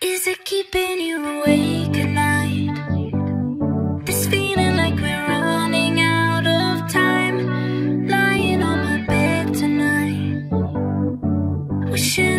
Is it keeping you awake at night? This feeling like we're running out of time Lying on my bed tonight Wishing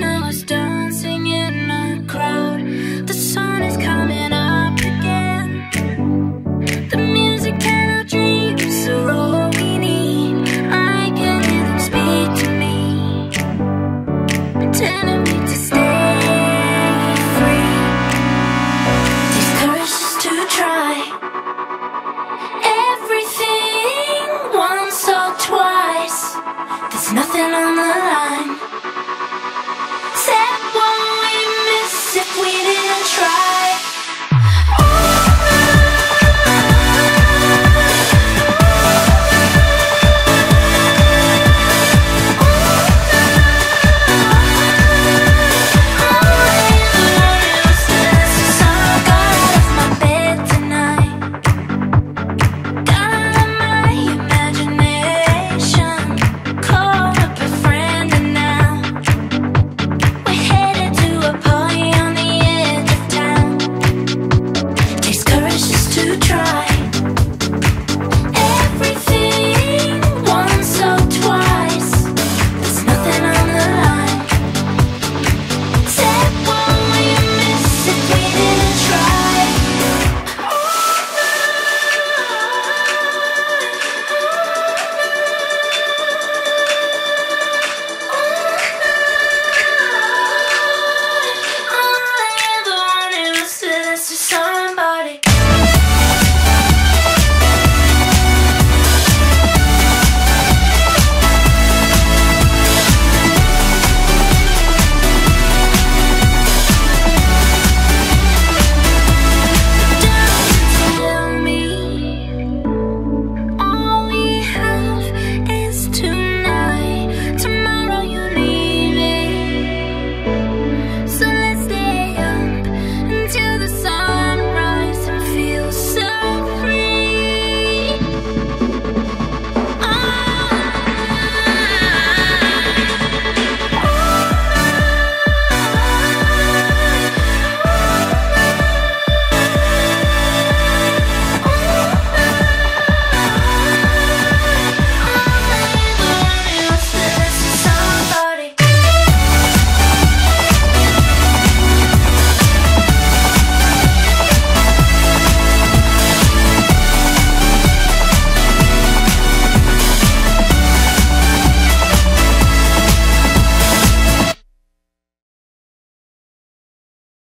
nothing on my